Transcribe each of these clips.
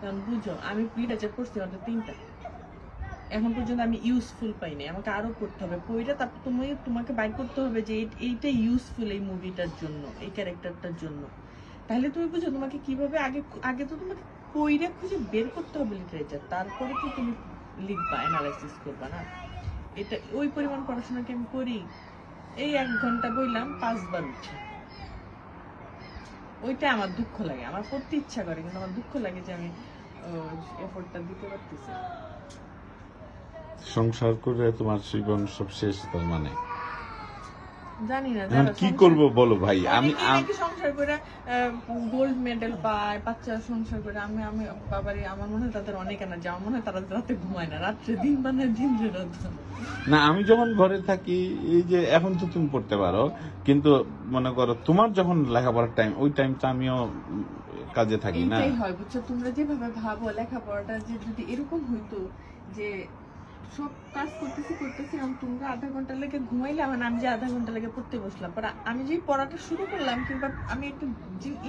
কারণ বুঝো, আমি লিটারেচার পড়ছি আমাদের তিনটা। এখন পর্যন্ত আমি ইউজফুল পাইনি আমাকে আরও করতে হবে। বইটা তারপর তুমি, তোমাকে বাইর করতে হবে যে এই- এইটা ইউজফুল এই মুভিটার জন্য, এই ক্যারেক্টারটার জন্য। তাহলে তুমি বুঝো তোমাকে কীভাবে আগে আগে তো তোমাকে বইটা খুঁজে বের করতে হবে লিটারেচার তারপরে তো তুমি লিখবা অ্যানালাইসিস করবা, না? এটা ওই পরিমাণ পড়াশোনা কি আমি করি? এই এক ঘণ্টা বইলাম, পাঁচবার উঠে। ওইটা আমার দুঃখ লাগে আমার করতে ইচ্ছা করে, কিন্তু আমার দুঃখ লাগে যে আমি এফোর্টটা দিতে পারতেছি। সংসার করে তোমার জীবন সব শেষ, তার মানে জানি না কি করব বলো ভাই? আমি সংসার করে গোল্ড মেডেল পায় বাচ্চা সংসার করে। আমি আমি বাবারে আমার মনে হয় তাদের অনেক এনার্জি আমার মনে হয় তারা রাতে ঘুমায় না। রাত্রে দিন বানায় দিন রাত। না আমি যখন ঘরে থাকি এই যে এখন তো তুমি পড়তে পারো কিন্তু মনে করো তোমার যখন লেখাপড়ার টাইম ওই টাইমটা আমিও কাজে থাকি না। এইটাই হয় বুঝছ? তোমরা যেভাবে ভাবো লেখাপড়াটা যে যদি এরকম হইতো যে সব কাজ করতেছি করতেছি আমি আধা ঘণ্টা লেগে ঘুমাইলে আমার আমি যে আধা ঘণ্টা লেগে পড়তে বসলাম। পরে আমি যে পড়াটা শুরু করলাম কিংবা আমি একটু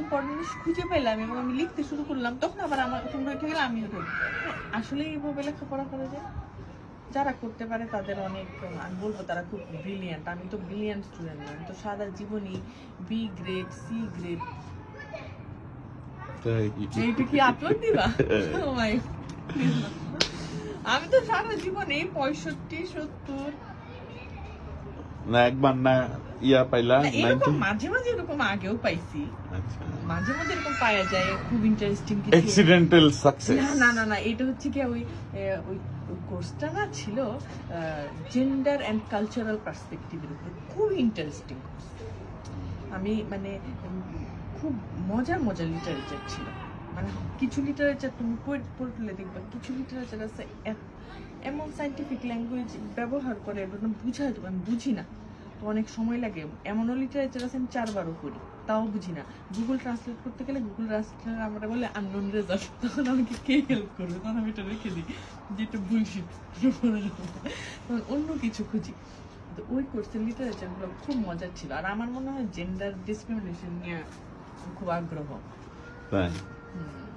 ইম্পর্টেন্ট জিনিস খুঁজে পেলাম এবং আমি লিখতে শুরু করলাম তখন আবার আমার তোমরা উঠে গেলে আমি উঠে আসলে এইভাবে লেখাপড়া করা যায়। যারা করতে পারে তাদের অনেক আমি বলব তারা খুব ব্রিলিয়ান্ট আমি তো ব্রিলিয়ান্ট স্টুডেন্ট আমি তো সারা জীবনই বি গ্রেড সি গ্রেড। এইটা কি আপলোড দিবা? Oh আমি তো সারা জীবনে পঁয়ষট্টি সত্তর না একবার না ইয়া পাইলা এরকম মাঝে মাঝে এরকম আগেও পাইছি। আচ্ছা। মাঝে মাঝে এরকম পাওয়া যায় খুব ইন্টারেস্টিং কিছু। অ্যাক্সিডেন্টাল সাকসেস না না না না এটা হচ্ছে কি ওই ওই কোর্সটা না ছিল জেন্ডার অ্যান্ড কালচারাল পার্সপেক্টিভের উপর। খুব ইন্টারেস্টিং আমি মানে খুব মজার মজার লিটারেচার ছিল। মানে কিছু লিটারেচার তুমি পড়- পড়লে দেখবে, কিছু লিটারেচার আছে এমন সাইন্টিফিক ল্যাঙ্গুয়েজ ব্যবহার করে এটা বুঝা যাবে আমি বুঝি না। তো অনেক সময় লাগে, এমনও লিটারেচার আছে আমি চারবারও পড়ি, তাও বুঝি না। গুগল ট্রান্সলেট করতে গেলে গুগল ট্রান্সলেট আমরা বলে আননোন রেজাল্ট তখন আমাকে কে হেল্প করবে? তখন আমি এটা রেখে দিই যেটা বুলশিট তখন অন্য কিছু খুঁজি। তো ওই কোর্সের লিটারেচারগুলো খুব মজার ছিল, আর আমার মনে হয় জেন্ডার ডিসক্রিমিনেশন নিয়ে খুব আগ্রহ। 嗯。